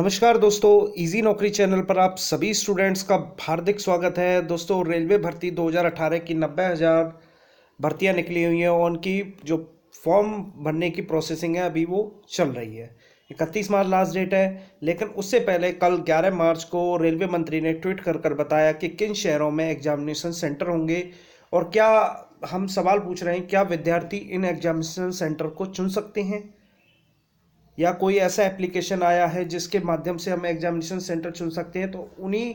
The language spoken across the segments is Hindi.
नमस्कार दोस्तों इजी नौकरी चैनल पर आप सभी स्टूडेंट्स का हार्दिक स्वागत है। दोस्तों, रेलवे भर्ती 2018 की नब्बे हज़ार भर्तियाँ निकली हुई हैं और उनकी जो फॉर्म भरने की प्रोसेसिंग है, अभी वो चल रही है। इकतीस मार्च लास्ट डेट है, लेकिन उससे पहले कल 11 मार्च को रेलवे मंत्री ने ट्वीट कर कर बताया कि किन शहरों में एग्जामिनेशन सेंटर होंगे और क्या हम सवाल पूछ रहे हैं, क्या विद्यार्थी इन एग्जामिनेशन सेंटर को चुन सकते हैं? या कोई ऐसा एप्लीकेशन आया है जिसके माध्यम से हम एग्जामिनेशन सेंटर चुन सकते हैं तो उन्हीं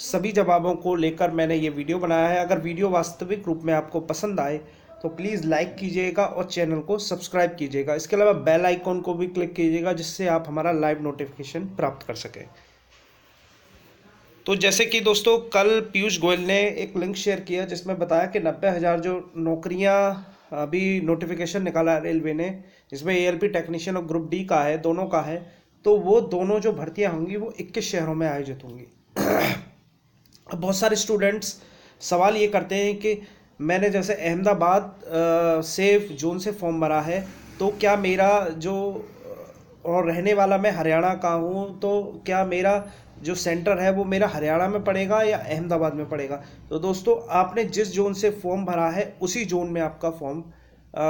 सभी जवाबों को लेकर मैंने ये वीडियो बनाया है। अगर वीडियो वास्तविक रूप में आपको पसंद आए तो प्लीज़ लाइक कीजिएगा और चैनल को सब्सक्राइब कीजिएगा। इसके अलावा बेल आइकॉन को भी क्लिक कीजिएगा, जिससे आप हमारा लाइव नोटिफिकेशन प्राप्त कर सकें। तो जैसे कि दोस्तों, कल पीयूष गोयल ने एक लिंक शेयर किया जिसमें बताया कि नब्बे हज़ार जो नौकरियाँ अभी नोटिफिकेशन निकाला है रेलवे ने, जिसमें ए टेक्नीशियन और ग्रुप डी का है, दोनों का है तो वो दोनों जो भर्तियाँ होंगी, वो 21 शहरों में आयोजित होंगी। अब बहुत सारे स्टूडेंट्स सवाल ये करते हैं कि मैंने जैसे अहमदाबाद से जोन से फॉर्म भरा है तो क्या मेरा जो और रहने वाला मैं हरियाणा का हूँ तो क्या मेरा जो सेंटर है वो मेरा हरियाणा में पड़ेगा या अहमदाबाद में पड़ेगा। तो दोस्तों, आपने जिस जोन से फॉर्म भरा है, उसी जोन में आपका फॉर्म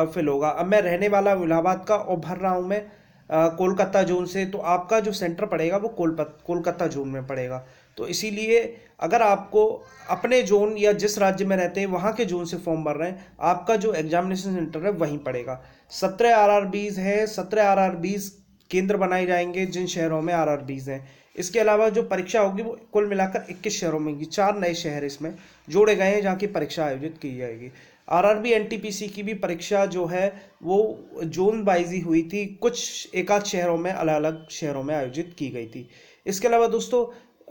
फिल होगा। अब मैं रहने वाला इलाहाबाद का और भर रहा हूँ मैं कोलकाता जोन से तो आपका जो सेंटर पड़ेगा वो कोलकाता जोन में पड़ेगा। तो इसीलिए अगर आपको अपने जोन या जिस राज्य में रहते हैं, वहाँ के जोन से फॉर्म भर रहे हैं, आपका जो एग्जामिनेशन सेंटर है, वहीं पड़ेगा। सत्रह आर आर बीज है, सत्रह आर आर बीज केंद्र बनाए जाएँगे जिन शहरों में आर आर हैं। इसके अलावा जो परीक्षा होगी वो कुल मिलाकर 21 शहरों में होगी। चार नए शहर इसमें जोड़े गए हैं जहाँ की परीक्षा आयोजित की जाएगी। आरआरबी एनटीपीसी की भी परीक्षा जो है वो जोन वाइज ही हुई थी। कुछ एक आध शहरों में अलग अलग शहरों में आयोजित की गई थी। इसके अलावा दोस्तों,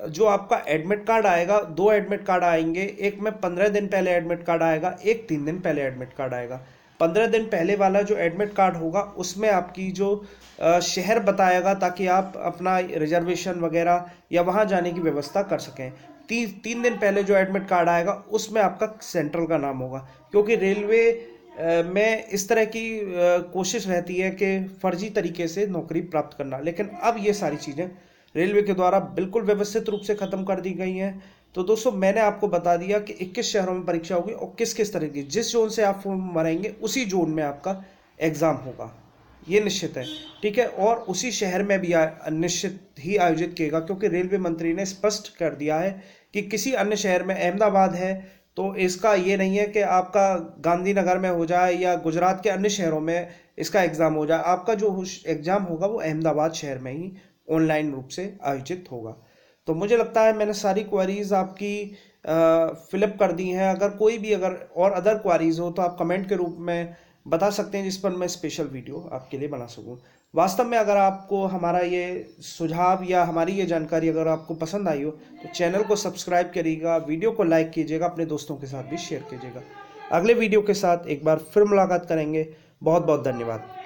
जो आपका एडमिट कार्ड आएगा, दो एडमिट कार्ड आएँगे। एक में पंद्रह दिन पहले एडमिट कार्ड आएगा, एक तीन दिन पहले एडमिट कार्ड आएगा। पंद्रह दिन पहले वाला जो एडमिट कार्ड होगा, उसमें आपकी जो शहर बताएगा ताकि आप अपना रिजर्वेशन वगैरह या वहाँ जाने की व्यवस्था कर सकें। तीन तीन दिन पहले जो एडमिट कार्ड आएगा, उसमें आपका सेंट्रल का नाम होगा। क्योंकि रेलवे में इस तरह की कोशिश रहती है कि फर्जी तरीके से नौकरी प्राप्त करना। लेकिन अब ये सारी चीज़ें रेलवे के द्वारा बिल्कुल व्यवस्थित रूप से ख़त्म कर दी गई हैं। तो दोस्तों, मैंने आपको बता दिया कि 21 शहरों में परीक्षा होगी और किस किस तरह की। जिस जोन से आप फॉर्म भरेंगे, उसी जोन में आपका एग्ज़ाम होगा। ये निश्चित है, ठीक है? और उसी शहर में भी निश्चित ही आयोजित किएगा, क्योंकि रेलवे मंत्री ने स्पष्ट कर दिया है कि किसी अन्य शहर में अहमदाबाद है तो इसका ये नहीं है कि आपका गांधीनगर में हो जाए या गुजरात के अन्य शहरों में इसका एग्ज़ाम हो जाए। आपका जो एग्ज़ाम होगा, वो अहमदाबाद शहर में ही ऑनलाइन रूप से आयोजित होगा। तो मुझे लगता है मैंने सारी क्वारीज आपकी फिलअप कर दी हैं। अगर कोई भी अगर और अदर क्वारीज हो तो आप कमेंट के रूप में बता सकते हैं जिस पर मैं स्पेशल वीडियो आपके लिए बना सकूँ। वास्तव में अगर आपको हमारा ये सुझाव या हमारी ये जानकारी अगर आपको पसंद आई हो तो चैनल को सब्सक्राइब करिएगा वीडियो को लाइक कीजिएगा, अपने दोस्तों के साथ भी शेयर कीजिएगा। अगले वीडियो के साथ एक बार फिर मुलाकात करेंगे। बहुत बहुत धन्यवाद।